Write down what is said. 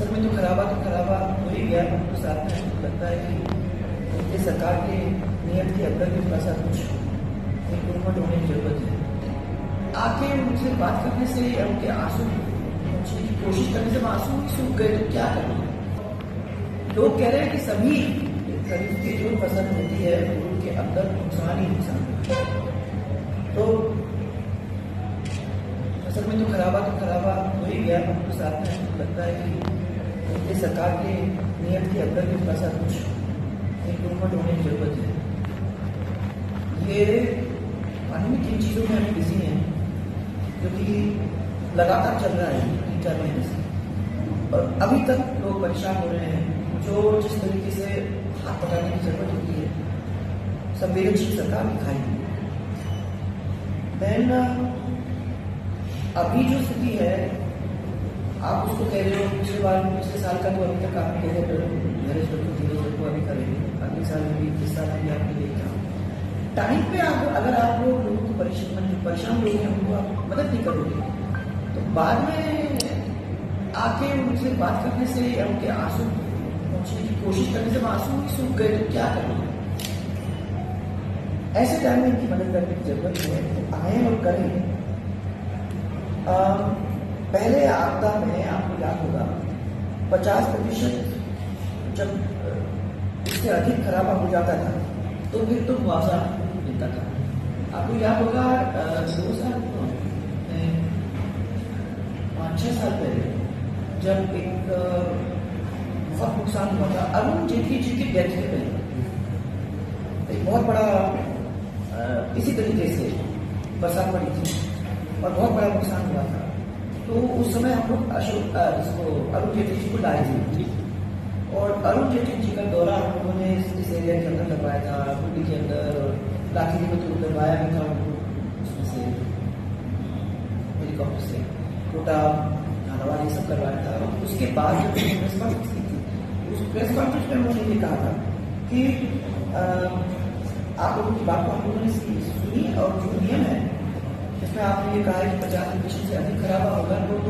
असल में तो खराबा तो खराबा हो ही गया हमको साथ में हमको लगता है कि ये सरकार के नियत के अंदर भी थोड़ा सा कुछ इम्प्रूवमेंट होने की ज़रूरत है। आके उनसे बात करने से या उनके आँसू पूछने की कोशिश करने से आँसू सूख गए तो क्या करें? लोग कह रहे हैं कि सभी खरीफ की जो फ़सल होती है, उनके अंदर नुकसान ही नुकसान तो फ़सल में तो खराबा तो खराबा हो ही गया हमको साथ में लगता है कि ये सरकार के नियत के अंदर भी थोड़ा सा कुछ इम्प्रूवमेंट होने की ज़रूरत है। ये में किन चीज़ों में हम बिज़ी हैं, जो कि लगातार चल रहा है तीन चार महीने से। और अभी तक लोग परेशान हो रहे हैं, जो जिस तरीके से हाथ पकड़ने की ज़रूरत होती है, संवेदनशील सरकार दिखाई देन अभी जो स्थिति है आप उसको कह रहे हो, पिछले बार, पिछले साल का तो अभी तक आपने कह रहे हो मैरिज को धीरे को अभी करेंगे। अगले साल में भी, इस साल में भी आपने देखा टाइम पे आप, अगर आप लोग लोगों को परेशान परेशान लोग हैं, उनको आप मदद नहीं करोगे। तो बाद में आके उनसे बात करने से या उनके आँसू पहुँचने की कोशिश करने से आँसू सूख गए तो क्या करोगे ऐसे टाइम में इनकी मदद करने की ज़रूरत है। तो आए और करें। पहले आपदा में आपको याद होगा, पचास प्रतिशत जब इससे अधिक खराबा हो जाता था तो फिर तो मुआवजा मिलता था। आपको याद होगा दो साल पाँच छः साल पहले जब एक बहुत नुकसान हुआ था, अरुण जेटली जी की डेथ के पहले। एक बहुत बड़ा इसी तरीके से बरसात पड़ी थी और बहुत बड़ा नुकसान हुआ था। तो उस समय हम लोग अशोक अरुण जेटली जी को लाए थे। और अरुण जेटली जी का दौरा हम लोगों ने इस एरिया के अंदर लगवाया था कुंडी के अंदर और लाठी में तो करवाया भी था उनको उसमें से। हेलीकॉप्टर से। कोटा झालावाड़ ये सब करवाया था। उसके बाद जब प्रेस कॉन्फ्रेंस की थी, उस प्रेस कॉन्फ्रेंस में उन्होंने ये कहा था कि आप लोगों की बात को हम लोगों ने सुनी और जो नियम है इसमें आपने ये कहा है कि पचास प्रतिशत से अधिक खराबा होगा तो,